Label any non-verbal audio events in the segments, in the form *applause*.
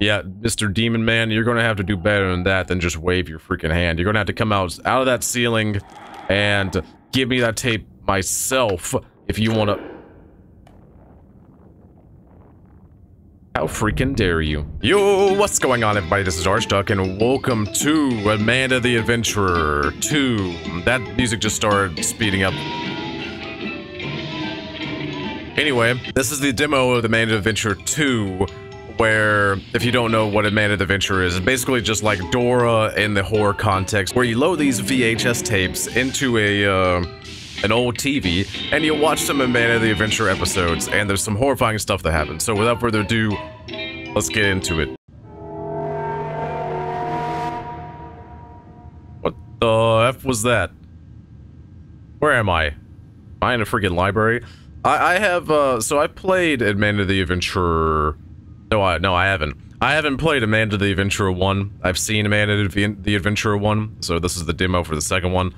Yeah, Mr. Demon Man, you're gonna have to do better than that than just wave your freaking hand. You're gonna have to come out out of that ceiling and give me that tape myself if you wanna... How freaking dare you? Yo, what's going on everybody? This is Archduck and welcome to Amanda the Adventurer 2. That music just started speeding up. Anyway, this is the demo of the Amanda the Adventurer 2 where, if you don't know what Amanda the Adventurer is, it's basically just like Dora in the horror context, where you load these VHS tapes into a, uh, an old TV, and you watch some Amanda the Adventurer episodes, and there's some horrifying stuff that happens. So without further ado, let's get into it. What the F was that? Where am I? Am I in a freaking library? I, I have, uh, so I played Amanda the Adventurer no, I no, I haven't. I haven't played Amanda the Adventurer 1. I've seen Amanda the Adventurer 1, so this is the demo for the second one.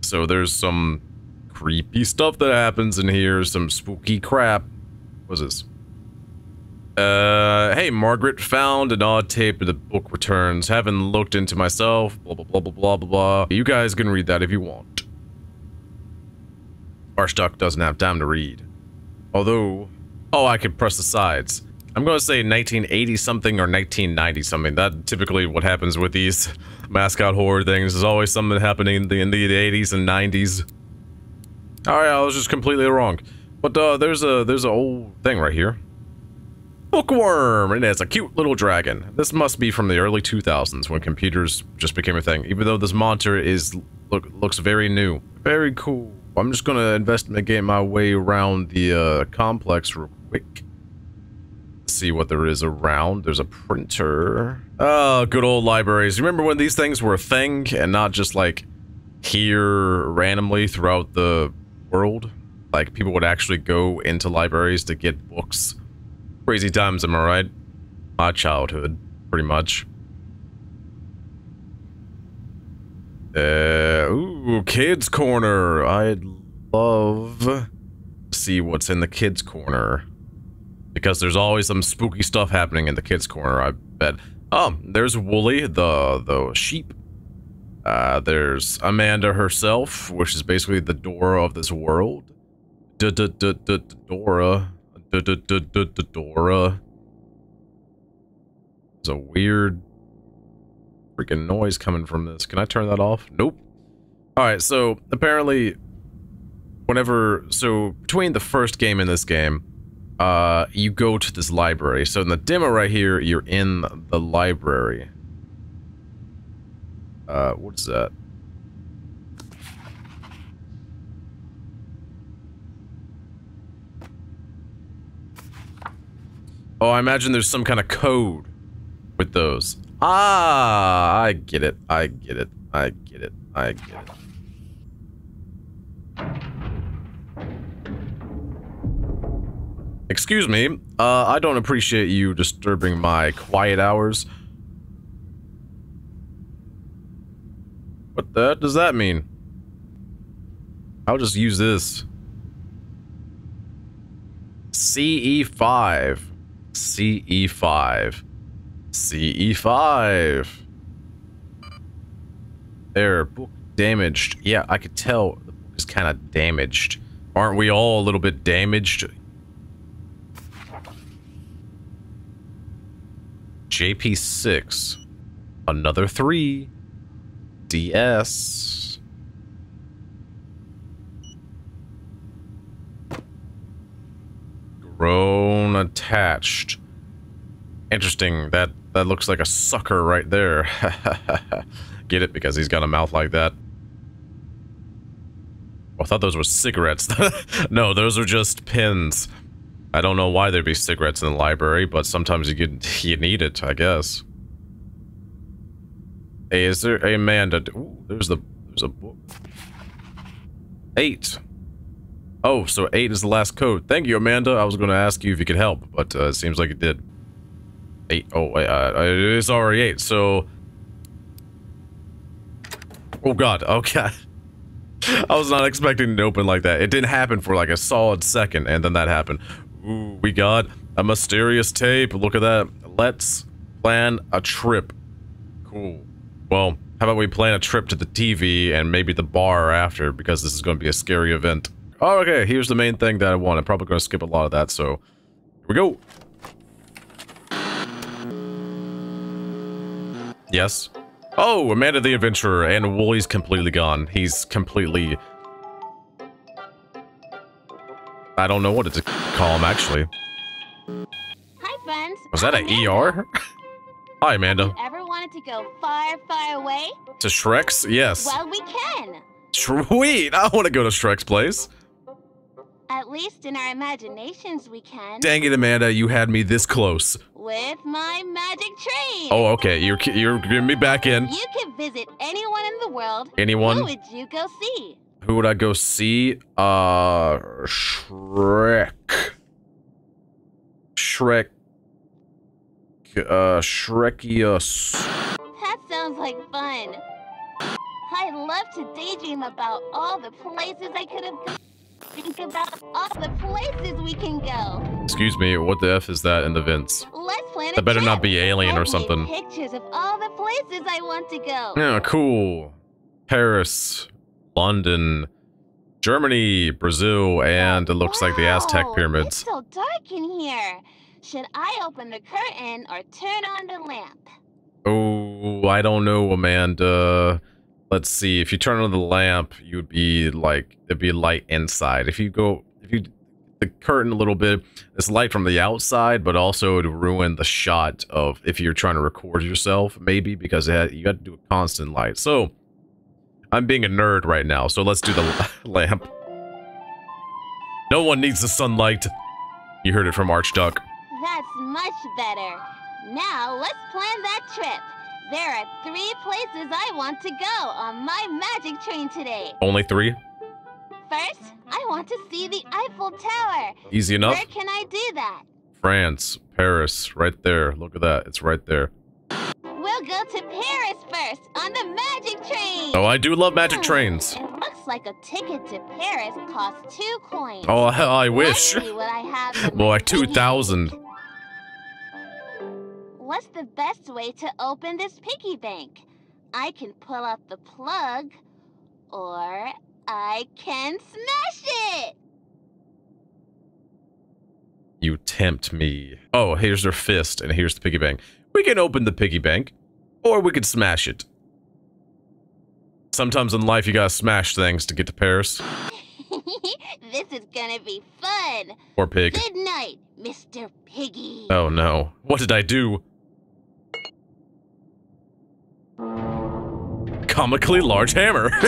So there's some creepy stuff that happens in here, some spooky crap. What's this? Uh, hey, Margaret found an odd tape of the book returns. Haven't looked into myself, blah, blah, blah, blah, blah, blah, blah. You guys can read that if you want. Archduck doesn't have time to read. Although, oh, I could press the sides. I'm going to say 1980 something or 1990 something. That typically what happens with these mascot horror things. There's always something happening in the, in the 80s and 90s. Alright, I was just completely wrong. But uh, there's a there's an old thing right here. Bookworm! And it's a cute little dragon. This must be from the early 2000s when computers just became a thing. Even though this monitor is look looks very new. Very cool. I'm just gonna investigate my way around the uh, complex real quick see what there is around. There's a printer. Oh, good old libraries. Remember when these things were a thing and not just like here randomly throughout the world? Like people would actually go into libraries to get books. Crazy times, am I right? My childhood, pretty much. Uh, ooh, kids corner. I'd love to see what's in the kids corner because there's always some spooky stuff happening in the kids' corner, I bet. Oh, there's Wooly, the, the sheep. Uh, there's Amanda herself, which is basically the Dora of this world. D Dora. Dora. There's a weird freaking noise coming from this. Can I turn that off? Nope. Alright, so apparently whenever so between the first game and this game, uh, you go to this library. So in the demo right here, you're in the library. Uh, what's that? Oh, I imagine there's some kind of code with those. Ah, I get it. I get it. I get it. I get it. Excuse me, uh, I don't appreciate you disturbing my quiet hours. What the does that mean? I'll just use this. CE5. CE5. CE5. There, book damaged. Yeah, I could tell is kind of damaged. Aren't we all a little bit damaged? JP6. Another 3. DS. Grown attached. Interesting. That that looks like a sucker right there. *laughs* Get it? Because he's got a mouth like that. Oh, I thought those were cigarettes. *laughs* no, those are just pins. I don't know why there'd be cigarettes in the library, but sometimes you get *laughs* you need it, I guess. Hey, is there a Amanda? Ooh, there's the there's a book. Eight. Oh, so eight is the last code. Thank you, Amanda. I was going to ask you if you could help, but uh, it seems like it did. Eight. Oh, wait, uh, it's already eight. So. Oh God. *laughs* Okay. I was not expecting it to open like that. It didn't happen for like a solid second, and then that happened. Ooh, we got a mysterious tape. Look at that. Let's Plan a trip. Cool. Well, how about we plan a trip to the TV and maybe the bar after, because this is going to be a scary event. Oh, okay, here's the main thing that I want. I'm probably going to skip a lot of that, so... Here we go! Yes? Oh, Amanda the Adventurer, and Wooly's completely gone. He's completely... I don't know what to call him, actually. Hi, friends. Was that an ER? *laughs* Hi, Amanda. Ever wanted to go far, far away? To Shrek's? Yes. Well, we can. Sweet! I want to go to Shrek's place. At least in our imaginations, we can. Dang it, Amanda, you had me this close. With my magic train. Oh, okay, you're you're getting me back in. You can visit anyone in the world. Anyone? Who would you go see? Who would I go see? Uh, Shrek. Shrek. Uh, Shrekius. That sounds like fun. I love to daydream about all the places I could have. Gone. Think about all the places we can go. Excuse me, what the F is that in the vents? Let's plan That better not be alien or something. Pictures of all the places I want to go. Yeah, cool. Paris, London, Germany, Brazil, and it looks like the Aztec pyramids. It's so dark in here. Should I open the curtain or turn on the lamp? Oh, I don't know, Amanda. Let's see. If you turn on the lamp, you'd be like it'd be light inside. If you go, if you the curtain a little bit, it's light from the outside, but also it would ruin the shot of if you're trying to record yourself, maybe because it had, you got to do a constant light. So I'm being a nerd right now. So let's do the *laughs* lamp. No one needs the sunlight. You heard it from Archduck. That's much better. Now let's plan that trip. There are three places I want to go on my magic train today. Only three. First, I want to see the Eiffel Tower. Easy enough. Where can I do that? France, Paris, right there. Look at that. It's right there. We'll go to Paris first on the magic train. Oh, I do love magic Hmm, trains. It looks like a ticket to Paris costs two coins. Oh, hell, I Let's wish. I have *laughs* in More my like 2,000. What's the best way to open this piggy bank? I can pull out the plug, or I can smash it. You tempt me. Oh, here's their fist, and here's the piggy bank. We can open the piggy bank, or we could smash it. Sometimes in life, you gotta smash things to get to Paris. *laughs* this is gonna be fun. Or pig. Good night, Mr. Piggy. Oh no. What did I do? Comically large hammer. *laughs*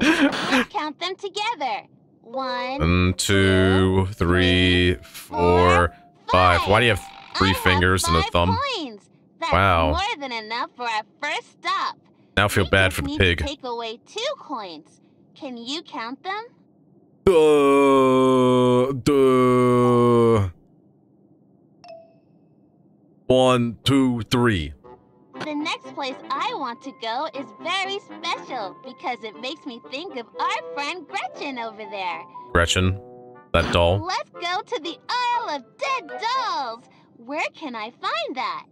Let's count them together. One, One, two, three, four, five. Why do you have three I fingers and a thumb? Coins. That's Wow. more than enough for our first stop. Now I feel We bad for the need pig. To take away two coins. Can you count them? Duh, duh. One, two, three. The next place I want to go is very special because it makes me think of our friend Gretchen over there. Gretchen, that doll. Let's go to the Isle of Dead Dolls. Where can I find that?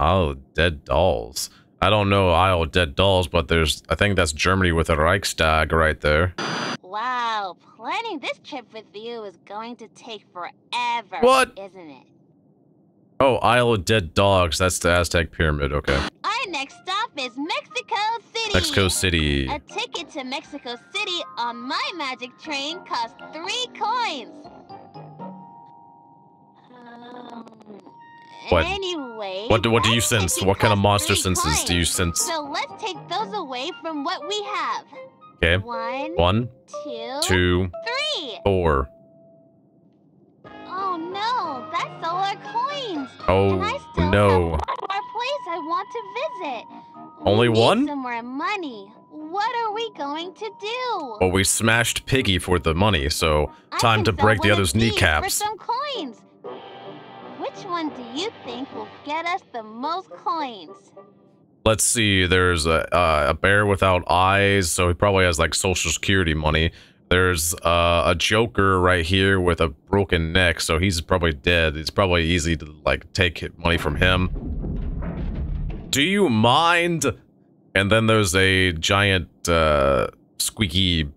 Oh, dead dolls. I don't know Isle of Dead Dolls, but there's, I think that's Germany with a Reichstag right there. Wow, planning this trip with you is going to take forever. What? Isn't it? Oh, Isle of Dead Dogs. That's the Aztec Pyramid. Okay. Our next stop is Mexico City. Mexico City. A ticket to Mexico City on my magic train costs three coins. What? Anyway. What do, what do you sense? What kind of monster senses do you sense? So let's take those away from what we have. Okay. One, One, two, two, three. four. Oh no, that's all our coins. Oh, still no. have one place I want to visit. Only we one? Some more money. What are we going to do? Well, we smashed Piggy for the money, so time to break the other's these For kneecaps. some coins. One do you think will get us the most coins? Let's see. There's a uh, a bear without eyes, so he probably has like social security money. There's uh, a Joker right here with a broken neck, so he's probably dead. It's probably easy to like take money from him. Do you mind? And then there's a giant uh, squeaky.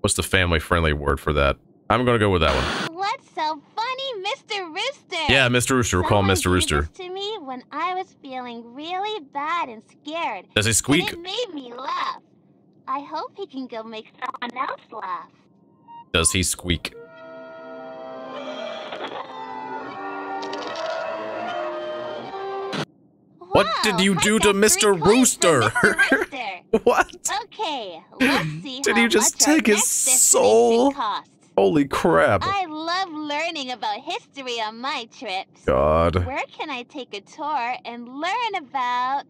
What's the family-friendly word for that? I'm gonna go with that one. What's so funny, Mr. Rooster? Yeah, Mr. Rooster. We'll call him Mr. Rooster. to me when I was feeling really bad and scared. Does he squeak? it made me laugh. I hope he can go make someone else laugh. Does he squeak? What did you do to Mr. Rooster? Mr. Rooster. *laughs* What? Okay, let's see Did you just take his soul? costs. Holy crap. I love learning about history on my trips. God. Where can I take a tour and learn about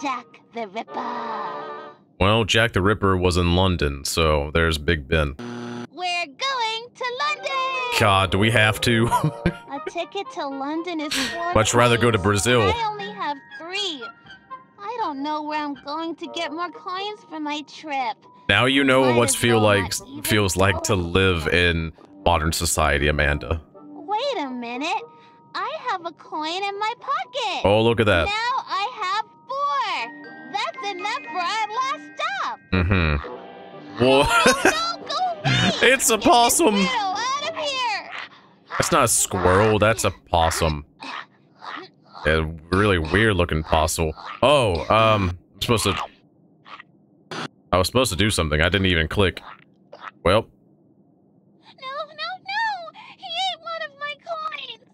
Jack the Ripper? Well, Jack the Ripper was in London, so there's Big Ben. We're going to London! God, do we have to? A ticket to London is *laughs* Much rather go to. Brazil. I only have three. I don't know where I'm going to get more coins for my trip. Now you know what feel like feels like to live in modern society, Amanda. Wait a minute. I have a coin in my pocket. Oh, look at that. Now I have four. That's enough for our last stop. Mm-hmm. Whoa. *laughs* No, *laughs* it's a possum. weirdo out of here. That's not a squirrel, that's a possum. *laughs* A really weird looking possum. Oh, um, I'm supposed to... I was supposed to do something. I didn't even click. Well, No, no, no. He ate one of my coins.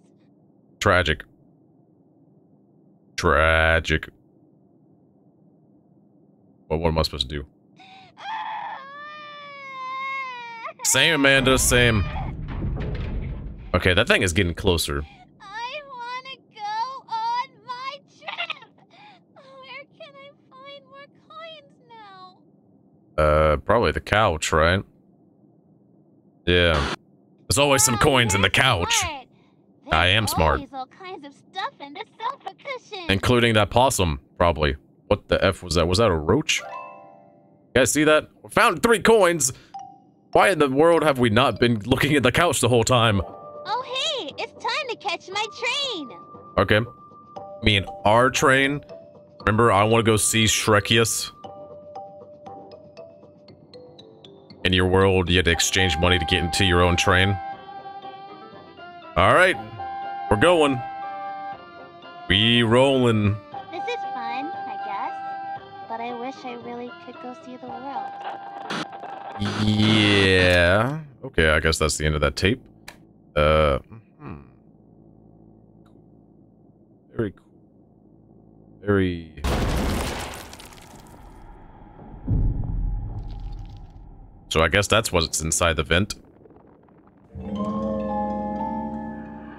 tragic. Tragic. Well, what am I supposed to do? *laughs* Same, Amanda, same. Okay, that thing is getting closer. I want to go on my trip. Where can I find more coins now? Uh, probably the couch, right? Yeah. There's always some coins in the couch. I am smart. always all kinds of stuff in the sofa cushion. including that possum, probably. What the F was that? Was that a roach? You guys see that? We found three coins! Why in the world have we not been looking at the couch the whole time? Oh, hey, it's time to catch my train. Okay. I mean, our train. Remember, I want to go see Shrekius. In your world, you had to exchange money to get into your own train. Alright. We're going. We rolling. This is fun, I guess. But I wish I really could go see the world. Yeah. Okay, I guess that's the end of that tape. Uh, hmm. Very cool. Very. So I guess that's what's inside the vent.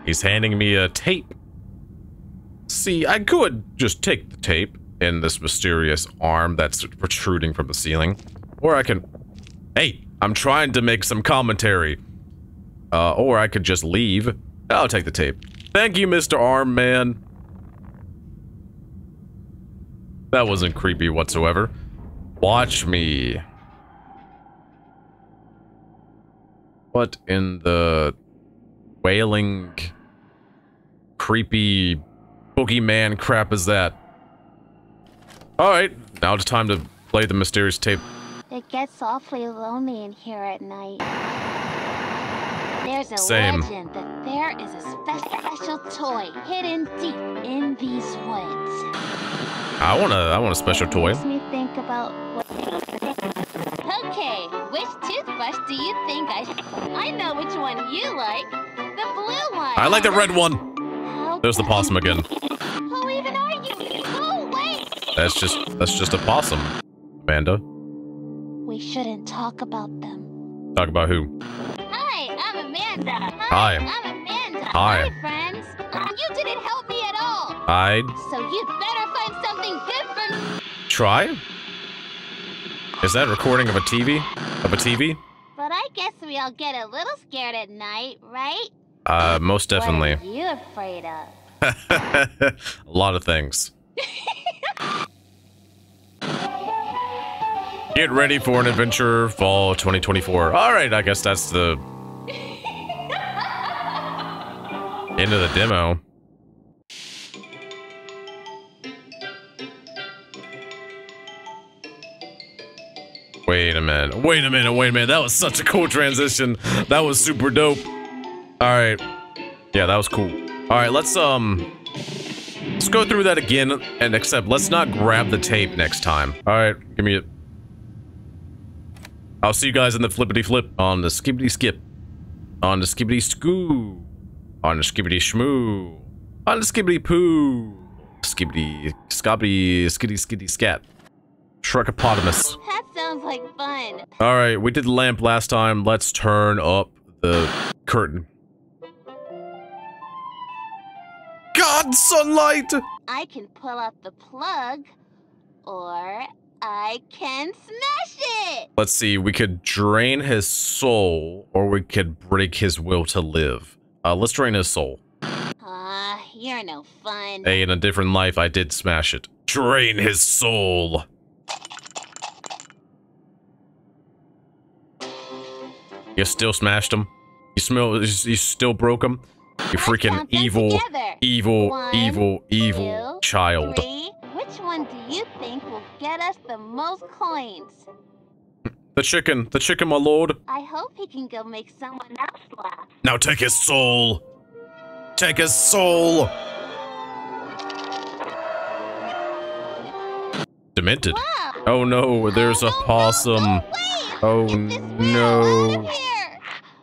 He's handing me a tape. See, I could just take the tape in this mysterious arm that's protruding from the ceiling. Or I can Hey, I'm trying to make some commentary. Uh, or I could just leave. I'll take the tape. Thank you, Mr. Arm Man. That wasn't creepy whatsoever. Watch me. What in the wailing, creepy boogeyman crap is that? Alright, now it's time to play the mysterious tape. It gets awfully lonely in here at night. There's a Same. legend that there is a special toy hidden deep in these woods. I want a, I want a special toy. Makes me think about what. Okay, which toothbrush do you think I? Sh- I know which one you like. The blue one. I like the red one. There's the possum again. Who even are you? Oh wait. That's just that's just a possum. Amanda, We shouldn't talk about them. talk about who? Hi, I'm Amanda. Hi. I'm Amanda. Hi. friends. You didn't help me at all. I'd So you'd better find something good for me. try. Is that recording of a TV? Of a TV? But I guess we all get a little scared at night, right? Uh, most definitely. What are you afraid of? *laughs* a lot of things. *laughs* Get ready for an adventure fall 2024. All right, I guess that's the *laughs* end of the demo. Wait a minute. Wait a minute. Wait a minute. That was such a cool transition. That was super dope. All right. Yeah, that was cool. All right, let's um let's go through that again and except let's not grab the tape next time. All right, give me it. I'll see you guys in the flippity flip on the skibbity skip. On the skibbity skoo. On the skibbity shmoo. On the skibbity poo. Skibbity scobbity skitty skitty scat. Shrukapotamus. That sounds like fun. All right, we did lamp last time. Let's turn up the curtain. God, sunlight! I can pull out the plug, or I can smash it. Let's see, we could drain his soul, or we could break his will to live. Uh, let's drain his soul. Ah, you're no fun. Hey, in a different life, I did smash it. Drain his soul. You still smashed him? You smell? You still broke him? You freaking evil, evil, One, evil, evil two, child. Three. Which one do you think will get us the most coins? The chicken, the chicken, my lord. I hope he can go make someone else laugh. Now take his soul. Take his soul. Demented. Wow. Oh no, there's a Oh, no, possum. no. Oh no.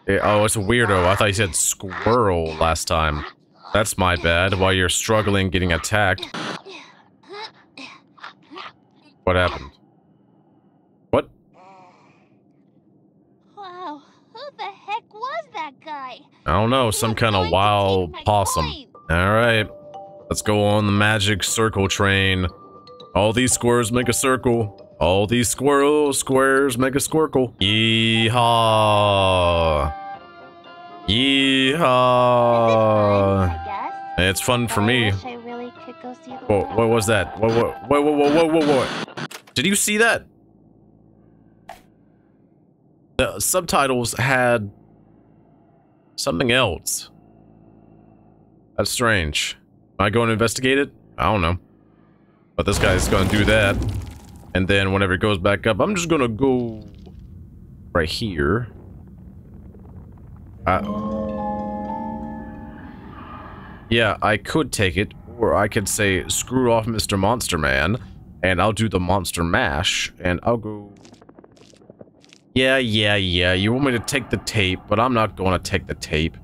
Oh, it's a weirdo. I thought you said squirrel last time. That's my bad. While you're struggling getting attacked. What happened? What? Wow, who the heck was that guy? I don't know. Some kind of wild possum. Alright. Let's go on the magic circle train. All these squares make a circle. All these squirrels, squares make a squircle. Yeehaw. Is it fun, Yeehaw. It's fun for me. wish I really could go see the Whoa, what was that? Whoa, whoa, whoa, whoa, whoa, whoa, whoa. Did you see that? The subtitles had something else. That's strange. Am I going to investigate it? I don't know. But this guy's going to do that. And then whenever it goes back up, I'm just to go right here. Uh, yeah, I could take it, or I could say, screw off Mr. Monster Man, and I'll do the Monster Mash, and I'll go... Yeah, yeah, yeah, you want me to take the tape, but I'm not to take the tape.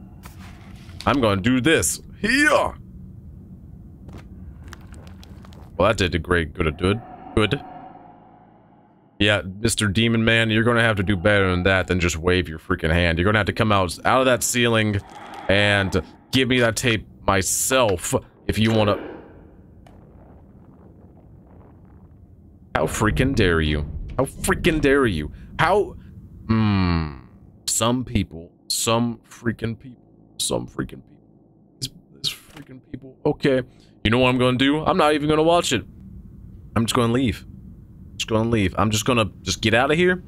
I'm to do this. Here! Well, that did a great good. Good. Good. Yeah, Mr. Demon Man, you're going to have to do better than that than just wave your freaking hand. You're going to have to come out, out of that ceiling and give me that tape myself if you want to... How freaking dare you? How freaking dare you? How... Hmm... Some people, some freaking people, some freaking people. These, these freaking people. Okay. You know what I'm going to do? I'm not even going to watch it. I'm just going to leave. Just to leave. I'm just to just get out of here.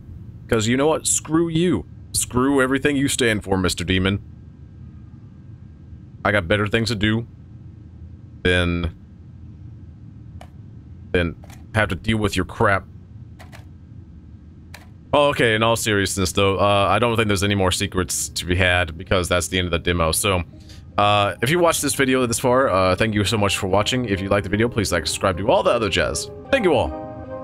Because you know what? Screw you. Screw everything you stand for, Mr. Demon. I got better things to do than than have to deal with your crap. Oh, okay, in all seriousness though, uh, I don't think there's any more secrets to be had because that's the end of the demo. So, uh, if you watched this video this far, uh, thank you so much for watching. If you liked the video, please like, subscribe, do all the other jazz. Thank you all,